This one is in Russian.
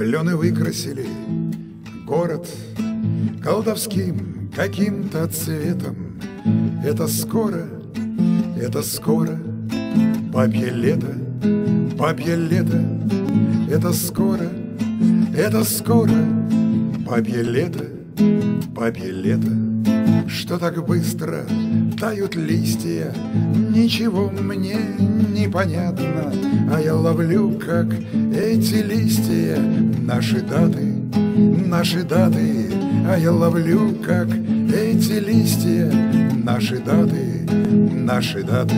Клены выкрасили город колдовским каким-то цветом. Это скоро, это скоро, бабье лето, бабье лето, это скоро, это скоро, бабье лето, бабье лето. Что так быстро тают листья, Ничего мне не понятно, А я ловлю, как эти листья, Наши даты, наши даты, А я ловлю, как эти листья, Наши даты, наши даты.